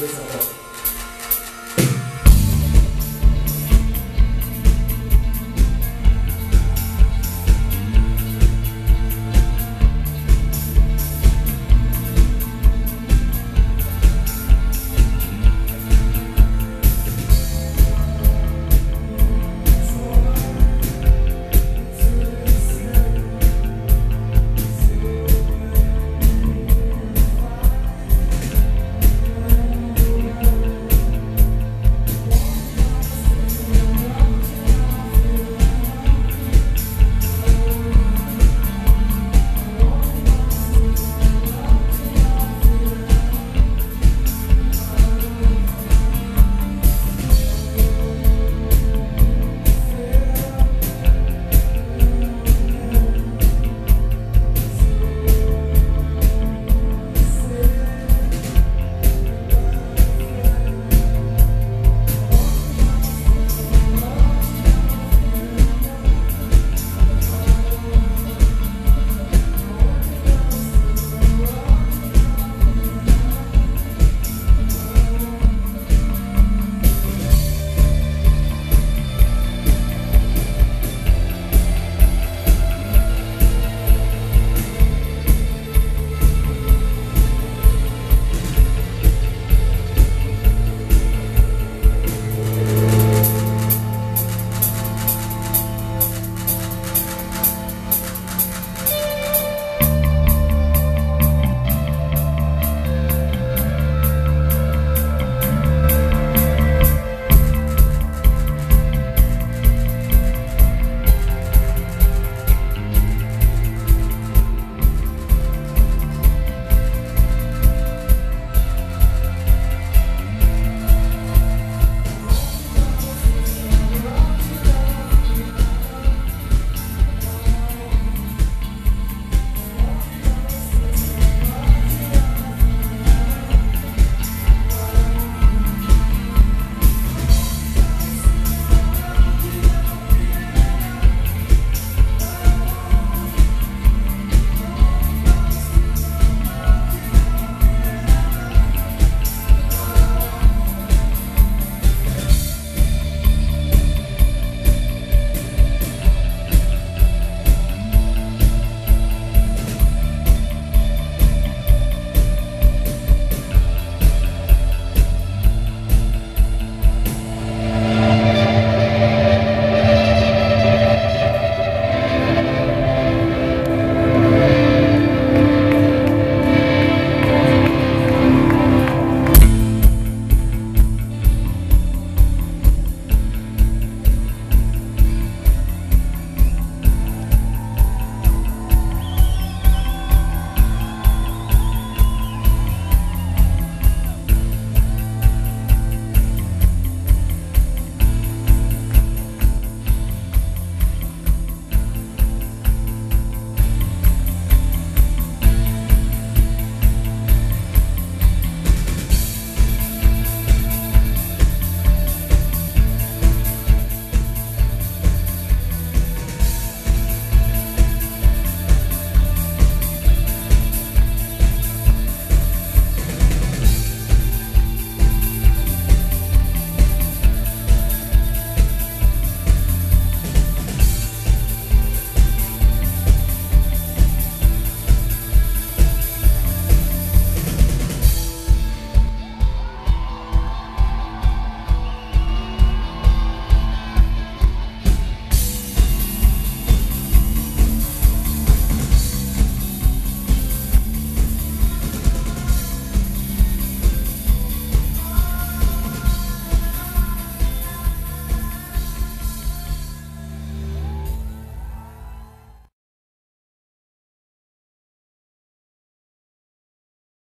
でい